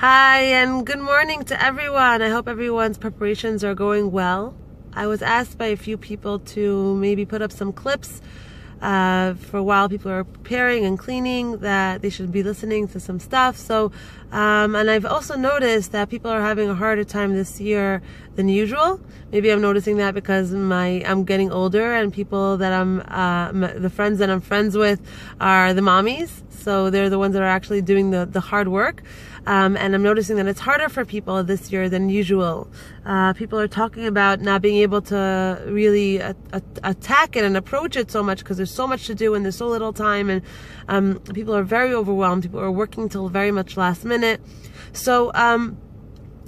Hi, and good morning to everyone. I hope everyone's preparations are going well. I was asked by a few people to maybe put up some clips uh, for while people are preparing and cleaning that they should be listening to some stuff. So, um, and I've also noticed that people are having a harder time this year than usual. Maybe I'm noticing that because my I'm getting older and people that I'm uh, my, the friends that I'm friends with are the mommies. So they're the ones that are actually doing the, the hard work. Um, and I'm noticing that it's harder for people this year than usual. Uh, people are talking about not being able to really a- a- attack it and approach it so much because there's so much to do and there's so little time, and um, people are very overwhelmed. People are working till very much last minute. So, um,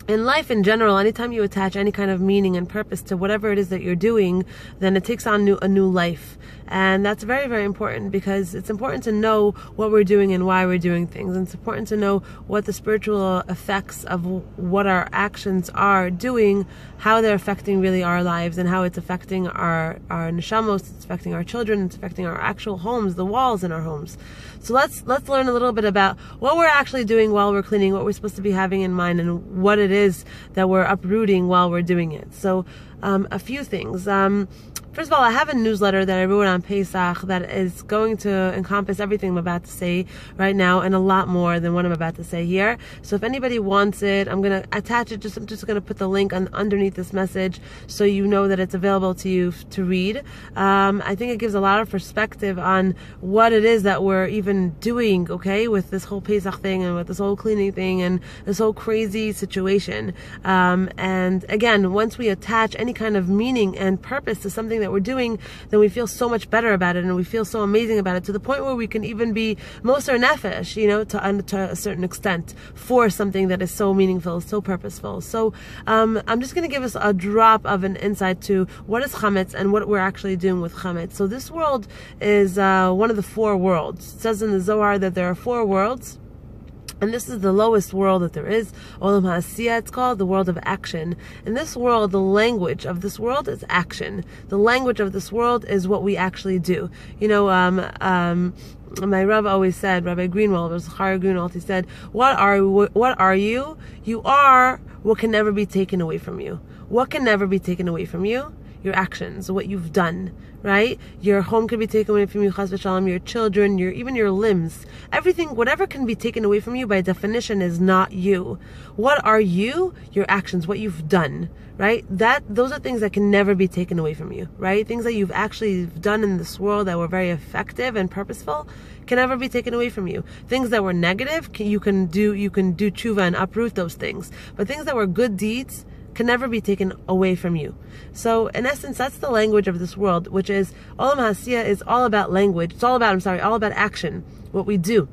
in life in general, anytime you attach any kind of meaning and purpose to whatever it is that you're doing, then it takes on new, a new life. And that's very, very important because it's important to know what we're doing and why we're doing things. And it's important to know what the spiritual effects of what our actions are doing, how they're affecting really our lives and how it's affecting our, our neshamos, it's affecting our children, it's affecting our actual homes, the walls in our homes. So let's, let's learn a little bit about what we're actually doing while we're cleaning, what we're supposed to be having in mind and what it is that we're uprooting while we're doing it. So, um, a few things. Um, First of all, I have a newsletter that I wrote on Pesach that is going to encompass everything I'm about to say right now and a lot more than what I'm about to say here. So if anybody wants it, I'm going to attach it. Just I'm just going to put the link on, underneath this message so you know that it's available to you to read. Um, I think it gives a lot of perspective on what it is that we're even doing, okay, with this whole Pesach thing and with this whole cleaning thing and this whole crazy situation. Um, and again, once we attach any kind of meaning and purpose to something that we're doing, then we feel so much better about it and we feel so amazing about it to the point where we can even be moser nefesh, you know, to, to a certain extent for something that is so meaningful, so purposeful. So um, I'm just going to give us a drop of an insight to what is chametz and what we're actually doing with chametz. So this world is uh, one of the four worlds. It says in the Zohar that there are four worlds. And this is the lowest world that there is. Olam Ha'asiyah, it's called, the world of action. In this world, the language of this world is action. The language of this world is what we actually do. You know, um, um, my Rav always said, Rabbi Greenwald, was Zachariah Greenwald, he said, what are, what are you? You are what can never be taken away from you. What can never be taken away from you? Your actions, what you've done, right? Your home can be taken away from you, chas v'shalom, your children, your even your limbs. Everything, whatever can be taken away from you by definition is not you. What are you? Your actions, what you've done, right? That those are things that can never be taken away from you, right? Things that you've actually done in this world that were very effective and purposeful can never be taken away from you. Things that were negative, you can do you can do tshuva and uproot those things. But things that were good deeds, can never be taken away from you. So in essence, that's the language of this world, which is Olam Ha'asiyah is all about language. It's all about, I'm sorry, all about action. What we do.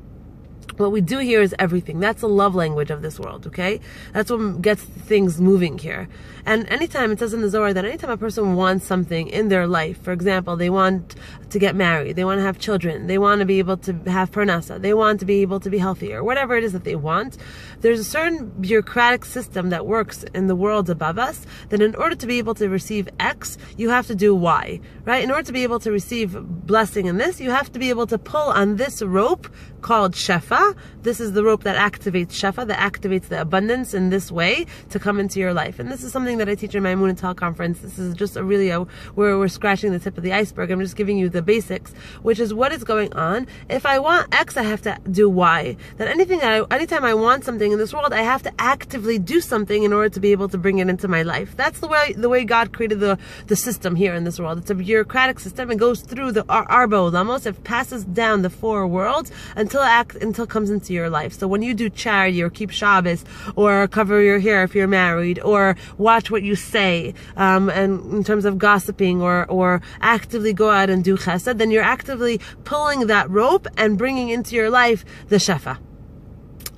What we do here is everything. That's the love language of this world, okay? That's what gets things moving here. And anytime, it says in the Zohar that anytime a person wants something in their life, for example, they want to get married, they want to have children, they want to be able to have parnasa, they want to be able to be healthy, or whatever it is that they want, there's a certain bureaucratic system that works in the world above us that in order to be able to receive X, you have to do Y, right? In order to be able to receive blessing in this, you have to be able to pull on this rope called Shefa. This is the rope that activates Shefa, that activates the abundance in this way to come into your life. And this is something that I teach in my Moon and Tal conference. This is just a really a, where we're scratching the tip of the iceberg. I'm just giving you the basics, which is what is going on. If I want X, I have to do Y. That anything I, anytime I want something in this world, I have to actively do something in order to be able to bring it into my life. That's the way the way God created the the system here in this world. It's a bureaucratic system. It goes through the Arba Olamos. It passes down the four worlds until act until comes into your life. So when you do charity or keep Shabbos or cover your hair if you're married or watch what you say, um, and in terms of gossiping or or actively go out and do chesed, then you're actively pulling that rope and bringing into your life the shefa.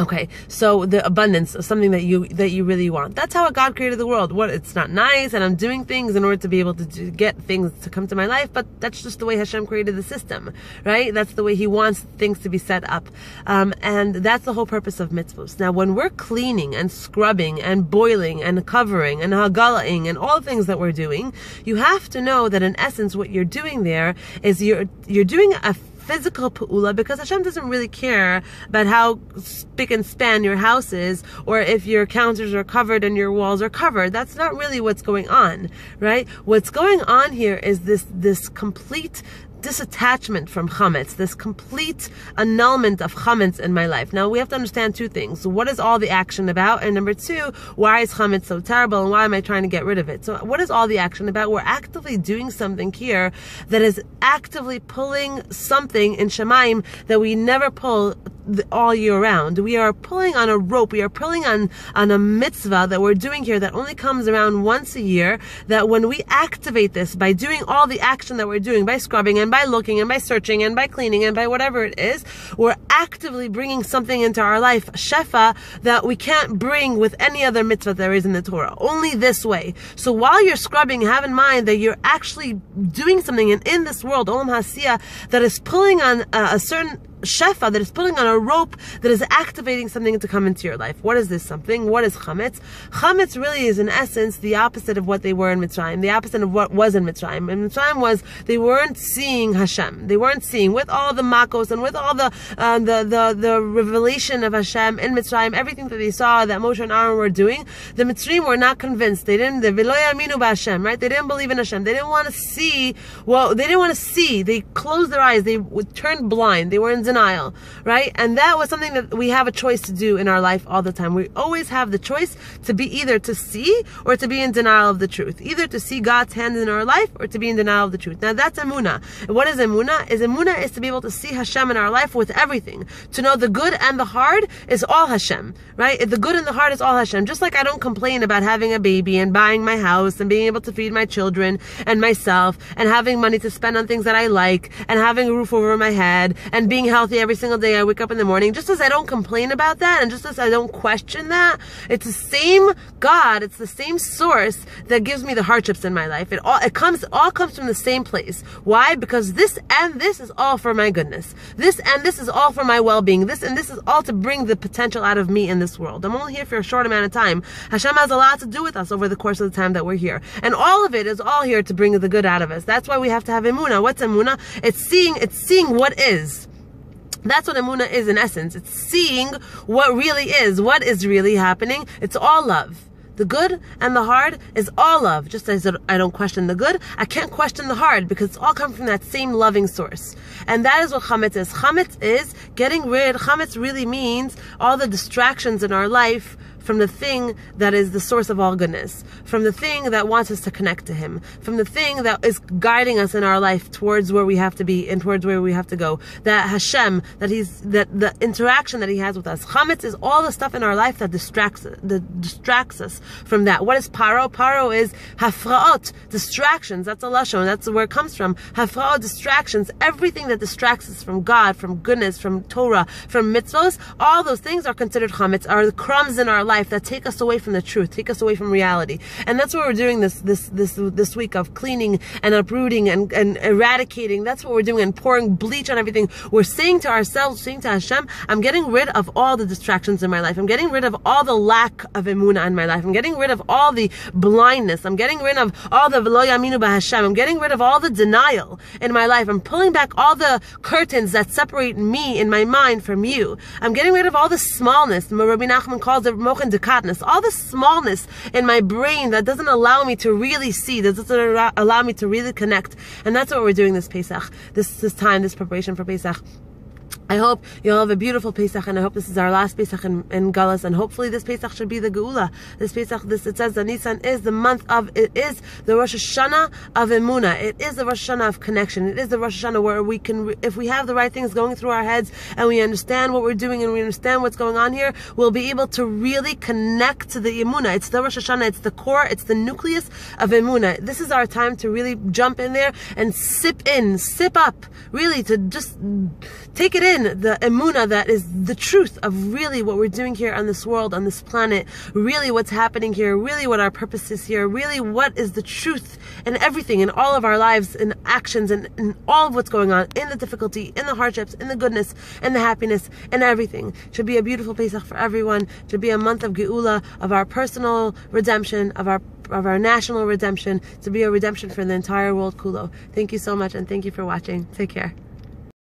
Okay, so the abundance of something that you that you really want. That's how God created the world. What it's not nice, and I'm doing things in order to be able to do, get things to come to my life, but that's just the way Hashem created the system, right? That's the way He wants things to be set up, um, and that's the whole purpose of mitzvahs. Now, when we're cleaning and scrubbing and boiling and covering and hagalaing and all the things that we're doing, you have to know that in essence, what you're doing there is you're you're doing a physical pu'ula because Hashem doesn't really care about how spick and span your house is or if your counters are covered and your walls are covered. That's not really what's going on, right? What's going on here is this, this complete disattachment from chametz, this complete annulment of chametz in my life. Now we have to understand two things: what is all the action about, and number two, why is chametz so terrible, and why am I trying to get rid of it? So, what is all the action about? We're actively doing something here that is actively pulling something in Shemaim that we never pull all year round. We are pulling on a rope. We are pulling on, on a mitzvah that we're doing here that only comes around once a year. That when we activate this by doing all the action that we're doing, by scrubbing and by looking and by searching and by cleaning and by whatever it is, we're actively bringing something into our life, shefa, that we can't bring with any other mitzvah there is in the Torah. Only this way. So while you're scrubbing, have in mind that you're actually doing something in, in this world, Olam Ha'asiyah, that is pulling on a, a certain shefa that is pulling on a rope that is activating something to come into your life. What is this something? What is chametz? Chametz really is in essence the opposite of what they were in Mitzrayim, the opposite of what was in Mitzrayim. And Mitzrayim was they weren't seeing Hashem. They weren't seeing with all the makos and with all the uh, the, the the revelation of Hashem in Mitzrayim, everything that they saw that Moshe and Aaron were doing. The Mitzrayim were not convinced. They didn't. The aminu Hashem, right? They didn't believe in Hashem. They didn't want to see. Well, they didn't want to see. They closed their eyes. They turned blind. They were in denial, right? And that was something that we have a choice to do in our life all the time. We always have the choice to be either to see or to be in denial of the truth. Either to see God's hand in our life or to be in denial of the truth. Now that's emuna. what is emuna? Is emuna is to be able to see Hashem in our life with everything. To know the good and the hard is all Hashem, right? The good and the hard is all Hashem. Just like I don't complain about having a baby and buying my house and being able to feed my children and myself and having money to spend on things that I like and having a roof over my head and being healthy every single day I wake up in the morning, just as I don't complain about that and just as I don't question that, it's the same God, it's the same source that gives me the hardships in my life. It all it comes all comes from the same place. Why? Because this and this is all for my goodness. This and this is all for my well-being. This and this is all to bring the potential out of me in this world. I'm only here for a short amount of time. Hashem has a lot to do with us over the course of the time that we're here. And all of it is all here to bring the good out of us. That's why we have to have emuna. What's emuna? It's seeing it's seeing what is. That's what Amuna is in essence. It's seeing what really is, what is really happening. It's all love. The good and the hard is all love. Just as I don't question the good, I can't question the hard because it's all come from that same loving source. And that is what chametz is. Chametz is getting rid, chametz really means all the distractions in our life from the thing that is the source of all goodness, from the thing that wants us to connect to Him, from the thing that is guiding us in our life towards where we have to be and towards where we have to go. That Hashem, that He's that the interaction that He has with us. Chametz is all the stuff in our life that distracts that distracts us from that. What is paro? Paro is hafraot, distractions. That's a lashon. That's where it comes from. Hafraot, distractions. Everything that distracts us from God, from goodness, from Torah, from mitzvos. All those things are considered chametz. Are the crumbs in our life that take us away from the truth, take us away from reality. And that's what we're doing this this this this week of cleaning and uprooting and, and eradicating. That's what we're doing and pouring bleach on everything. We're saying to ourselves, saying to Hashem, I'm getting rid of all the distractions in my life. I'm getting rid of all the lack of emuna in my life. I'm getting rid of all the blindness. I'm getting rid of all the v'lo yaminu Hashem. I'm getting rid of all the denial in my life. I'm pulling back all the curtains that separate me in my mind from you. I'm getting rid of all the smallness. Rabbi Nachman calls it decadness, all the smallness in my brain that doesn't allow me to really see, that doesn't allow me to really connect. And that's what we're doing this Pesach, this, this time, this preparation for Pesach. I hope you'll have a beautiful Pesach, and I hope this is our last Pesach in, in Galus, and hopefully this Pesach should be the Geula. This Pesach, this it says that Nisan is the month of, it is the Rosh Hashanah of Emuna. It is the Rosh Hashanah of connection. It is the Rosh Hashanah where we can, if we have the right things going through our heads, and we understand what we're doing, and we understand what's going on here, we'll be able to really connect to the Emuna. It's the Rosh Hashanah, it's the core, it's the nucleus of Emuna. This is our time to really jump in there and sip in, sip up, really to just take it in the emuna that is the truth of really what we're doing here on this world, on this planet, really what's happening here, really what our purpose is here, really what is the truth in everything, in all of our lives, in actions, and in all of what's going on, in the difficulty, in the hardships, in the goodness, in the happiness, in everything. Should be a beautiful Pesach for everyone. Should be a month of Geula, of our personal redemption, of our of our national redemption, to be a redemption for the entire world, Kulo. Thank you so much, and thank you for watching. Take care.